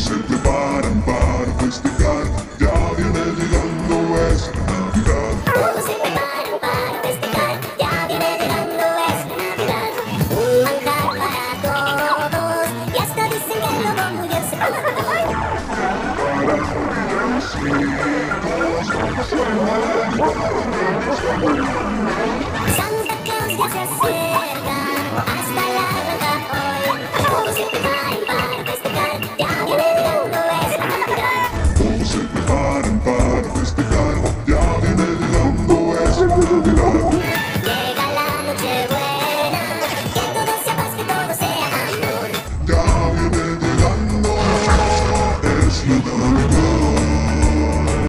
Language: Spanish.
Todos se preparan para festejar, ya viene llegando esta Navidad. Todos se preparan para festejar, ya viene llegando esta Navidad. Un manjar para todos, y hasta dicen que lo muy bien se. Santa Claus ya se. It's not the it.